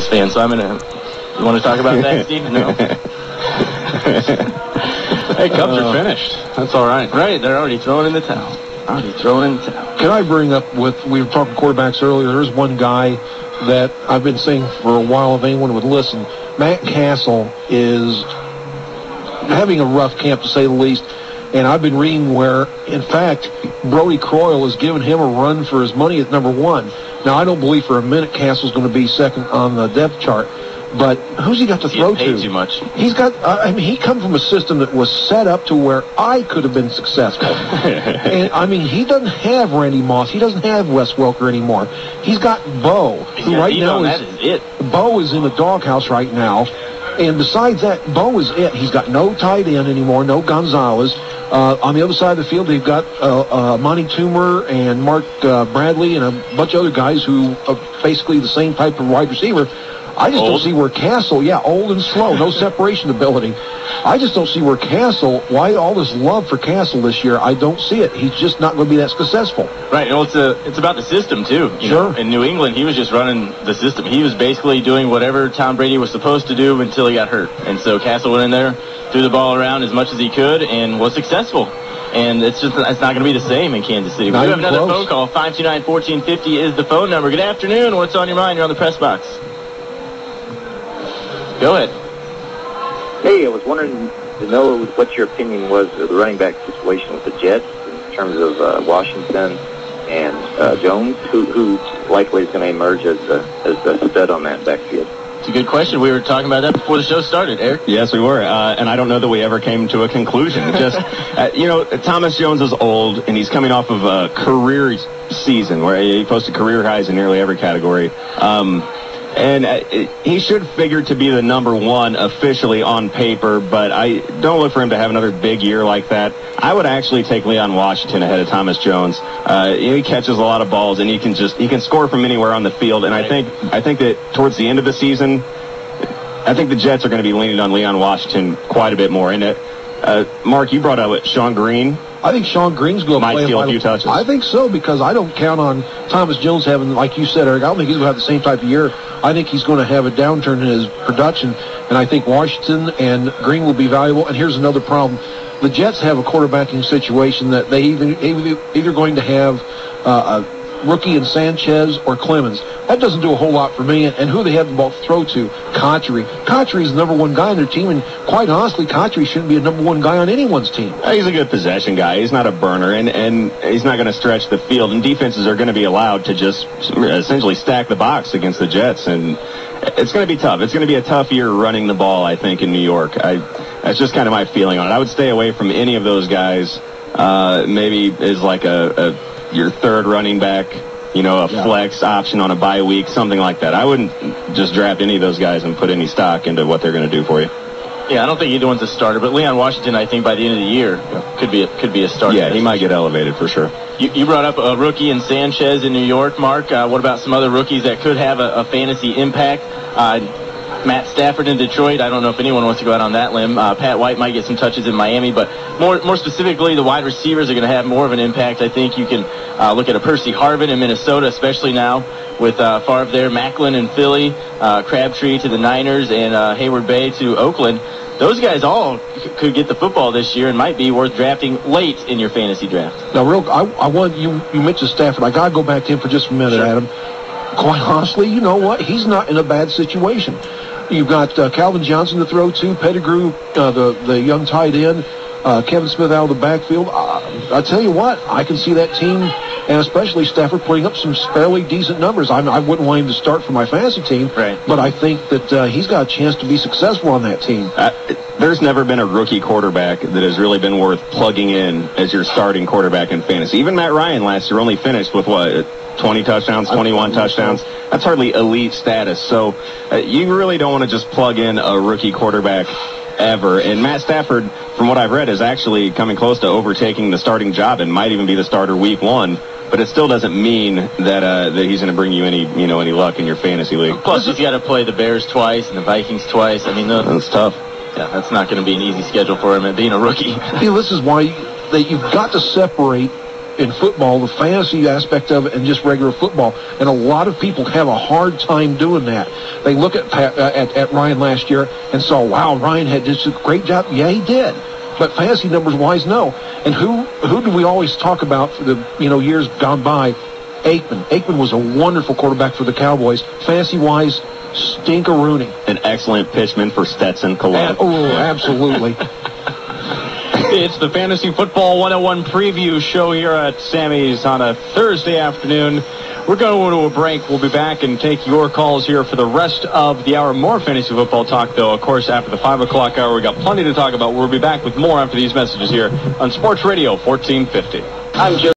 Cardinals fan, so I'm gonna. You want to talk about that, Steve? No. hey, Cubs uh, are finished. That's all right. Right, they're already throwing in the towel. Already throwing in the towel. Can I bring up with we were talking quarterbacks earlier? There's one guy that I've been saying for a while. If anyone would listen, Matt Cassel is having a rough camp to say the least. And I've been reading where, in fact, Brodie Croyle has given him a run for his money at number one. Now, I don't believe for a minute Cassel's going to be second on the depth chart. But who's he got to throw to? Too much. He's got. Uh, I mean, he come from a system that was set up to where I could have been successful. and I mean, he doesn't have Randy Moss. He doesn't have Wes Welker anymore. He's got Bowe, who right now is, is it. Bowe is in the doghouse right now. And besides that, Bowe is it. He's got no tight end anymore, no Gonzalez. Uh, on the other side of the field, they've got uh, uh, Amani Toomer and Mark uh, Bradley and a bunch of other guys who are basically the same type of wide receiver. I just old. don't see where Cassel, yeah, old and slow, no separation ability. I just don't see where Cassel, why all this love for Cassel this year? I don't see it. He's just not going to be that successful. Right. Know, it's a, it's about the system too. You sure. Know, in New England, he was just running the system. He was basically doing whatever Tom Brady was supposed to do until he got hurt. And so Cassel went in there, threw the ball around as much as he could, and was successful. And it's just it's not going to be the same in Kansas City. We have another close. phone call. 529-1450 is the phone number. Good afternoon. What's on your mind? You're on the press box. Go ahead. Hey, I was wondering to know what your opinion was of the running back situation with the Jets in terms of uh, Washington and uh, Jones, who, who likely is going to emerge as the, as the stud on that backfield. It's a good question. We were talking about that before the show started, Eric. Yes, we were. Uh, and I don't know that we ever came to a conclusion. Just, uh, you know, Thomas Jones is old, and he's coming off of a career season where he posted career highs in nearly every category. Um, and uh, he should figure to be the number one officially on paper, but I don't look for him to have another big year like that. I would actually take Leon Washington ahead of Thomas Jones. Uh, he catches a lot of balls, and he can just he can score from anywhere on the field. And I think I think that towards the end of the season, I think the Jets are going to be leaning on Leon Washington quite a bit more. And uh, uh Mark, you brought up Shonn Greene. I think Shonn Greene's going to might steal a few touches. I think so because I don't count on Thomas Jones having, like you said, Eric. I don't think he's going to have the same type of year. I think he's going to have a downturn in his production, and I think Washington and Greene will be valuable. And here's another problem: the Jets have a quarterbacking situation that they either either going to have uh, a rookie in Sanchez or Clemens. That doesn't do a whole lot for me. And, who they have the ball throw to? Cotchery. Cotchery's the number one guy on their team, and quite honestly, Cotchery shouldn't be a number one guy on anyone's team. He's a good possession guy. He's not a burner, and, and he's not going to stretch the field. And defenses are going to be allowed to just essentially stack the box against the Jets. And it's going to be tough. It's going to be a tough year running the ball, I think, in New York. I, that's just kind of my feeling on it. I would stay away from any of those guys. Uh, maybe is like a, a your third running back, you know, a yeah. flex option on a bye week, something like that. I wouldn't just draft any of those guys and put any stock into what they're going to do for you. Yeah, I don't think either one's a starter, but Leon Washington, I think by the end of the year yeah. could be a, could be a starter. Yeah, he might get elevated for sure. You, you brought up a rookie in Sanchez in New York, Mark. Uh, what about some other rookies that could have a, a fantasy impact? Uh, Matt Stafford in Detroit. I don't know if anyone wants to go out on that limb. Uh, Pat White might get some touches in Miami, but more more specifically, the wide receivers are going to have more of an impact. I think you can uh, look at a Percy Harvin in Minnesota, especially now with uh, Favre there, Maclin in Philly, uh, Crabtree to the Niners, and uh, Heyward-Bey to Oakland. Those guys all could get the football this year and might be worth drafting late in your fantasy draft. Now, real, I, I want you. You mentioned Stafford. I got to go back to him for just a minute, sure. Adam. Quite honestly, you know what? He's not in a bad situation. You've got uh, Calvin Johnson to throw to, Pettigrew, uh, the the young tight end, uh, Kevin Smith out of the backfield. Uh, I tell you what, I can see that team, and especially Stafford, putting up some fairly decent numbers. I, I wouldn't want him to start for my fantasy team, right. but I think that uh, he's got a chance to be successful on that team. Uh, there's never been a rookie quarterback that has really been worth plugging in as your starting quarterback in fantasy. Even Matt Ryan last year only finished with what 20 touchdowns, 21 touchdowns. That's hardly elite status. So uh, you really don't want to just plug in a rookie quarterback ever. And Matt Stafford, from what I've read, is actually coming close to overtaking the starting job and might even be the starter week one. But it still doesn't mean that uh, that he's going to bring you any you know any luck in your fantasy league. Plus, he's got to play the Bears twice and the Vikings twice. I mean, that's tough. Yeah, that's not going to be an easy schedule for him. And being a rookie. See, this is why that you've got to separate in football, the fantasy aspect of it, and just regular football. And a lot of people have a hard time doing that. They look at Pat, uh, at, at Ryan last year and saw, wow, Ryan had just a great job. Yeah, he did. But fantasy numbers wise, no. And who who do we always talk about for the you know years gone by? Aikman. Aikman was a wonderful quarterback for the Cowboys. Fantasy wise, stinkerooning. An excellent pitchman for Stetson Cologne. oh, absolutely. It's the Fantasy Football 101 preview show here at Sammy's on a Thursday afternoon. We're going to a break. We'll be back and take your calls here for the rest of the hour. More fantasy football talk, though, of course, after the 5 o'clock hour. we got plenty to talk about. We'll be back with more after these messages here on Sports Radio 1450. I'm Joe.